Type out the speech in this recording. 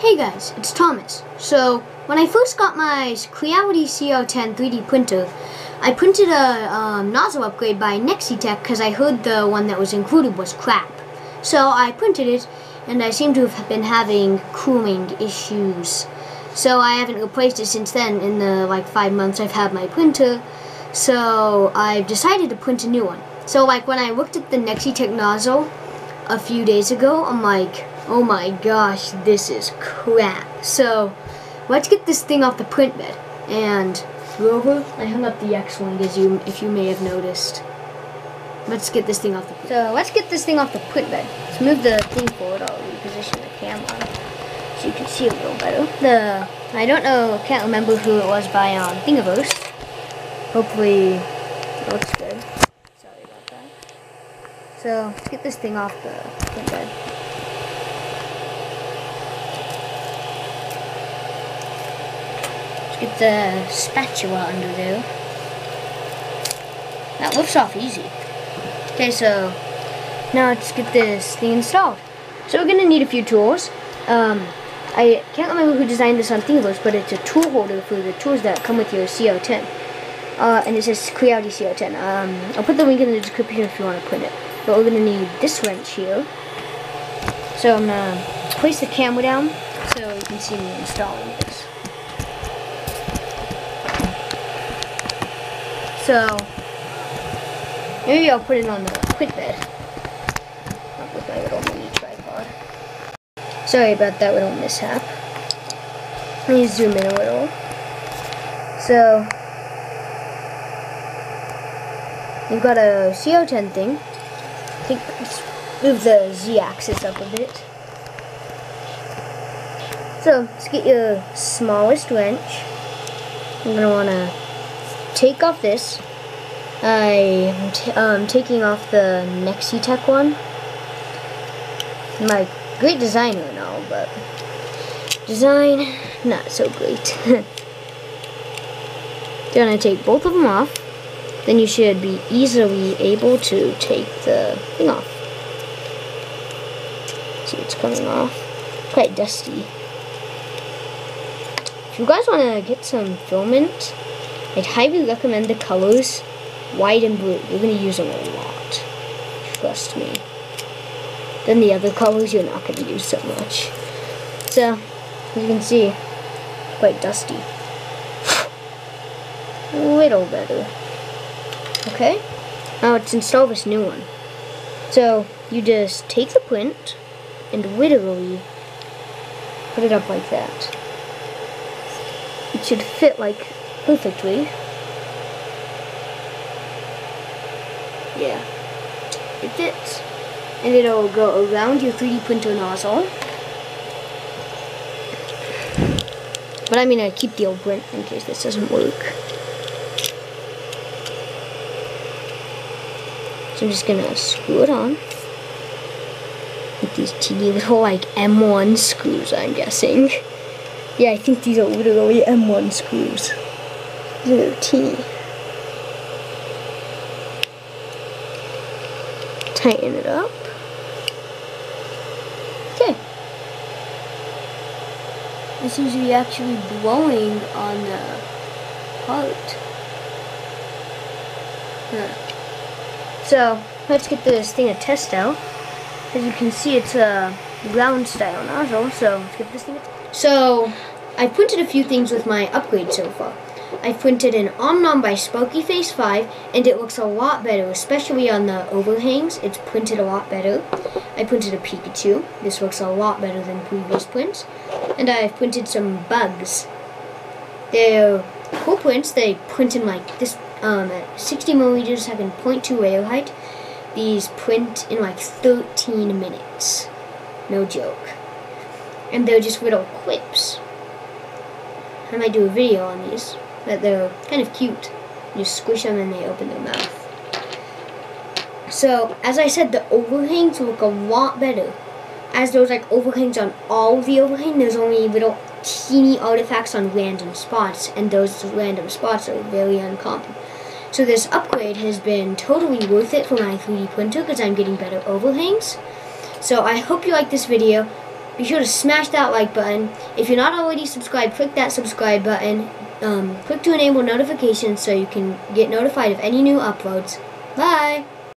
Hey guys, it's Thomas. So, when I first got my Creality CR-10 3D printer, I printed a um, nozzle upgrade by Nexitech because I heard the one that was included was crap. So I printed it, and I seem to have been having cooling issues. So I haven't replaced it since then in the like five months I've had my printer. So I've decided to print a new one. So like when I looked at the Nexitech nozzle a few days ago, I'm like, oh my gosh, this is crap. So let's get this thing off the print bed. And Rover, I hung up the X-Wing as you, if you may have noticed. Let's get this thing off the print. So let's get this thing off the print bed. Let's move the thing forward. I'll reposition the camera so you can see a little better. The I don't know, can't remember who it was by um, Thingiverse. Hopefully it looks good. Sorry about that. So let's get this thing off the print bed. Get the spatula under there. That lifts off easy. Okay, so now let's get this thing installed. So we're gonna need a few tools. Um, I can't remember who designed this on Thingiverse, but it's a tool holder for the tools that come with your CR-10. Uh, and it says Creality CR-10. Um, I'll put the link in the description if you want to print it. But we're gonna need this wrench here. So I'm gonna place the camera down so you can see me installing this. So maybe I'll put it on the quick bed. Not with my little mini tripod. Sorry about that little mishap. Let me zoom in a little. So you've got a CR-10 thing. I think let's move the z-axis up a bit. So let's get your smallest wrench. I'm gonna wanna take off this. I'm um, taking off the Nexitech one. My great designer and all, but design not so great. Gonna take both of them off. Then you should be easily able to take the thing off. See, it's coming off. Quite dusty. If you guys want to get some filament, I'd highly recommend the colors white and blue. You're going to use them a lot. Trust me. Then the other colors you're not going to use so much. So, as you can see, quite dusty. A little better. Okay, now let's install this new one. So, you just take the print and literally put it up like that. It should fit like perfectly. Yeah, it fits. And it'll go around your 3D printer nozzle. But I'm gonna keep the old print in case this doesn't work. So I'm just gonna screw it on. With these teeny little like M1 screws, I'm guessing. Yeah, I think these are literally M1 screws. Tighten it up. Okay. This is me actually blowing on the part. Huh. So, let's get this thing a test out. As you can see, it's a round style nozzle, so let's get this thing a So, I printed a few things with my upgrade so far. I printed an Omnom by Sparky Face 5, and it looks a lot better, especially on the overhangs. It's printed a lot better. I printed a Pikachu. This looks a lot better than previous prints. And I've printed some bugs. They're cool prints. They print in like this um, at 60 millimeters a second, 0.2 layer height. These print in like 13 minutes. No joke. And they're just little quips. I might do a video on these that they're kind of cute. You squish them and they open their mouth. So, as I said, the overhangs look a lot better. As there's like overhangs on all the overhang, there's only little teeny artifacts on random spots, and those random spots are very uncommon. So this upgrade has been totally worth it for my 3D printer because I'm getting better overhangs. So I hope you like this video. be sure to smash that like button. If you're not already subscribed, click that subscribe button. Um, click to enable notifications so you can get notified of any new uploads. Bye!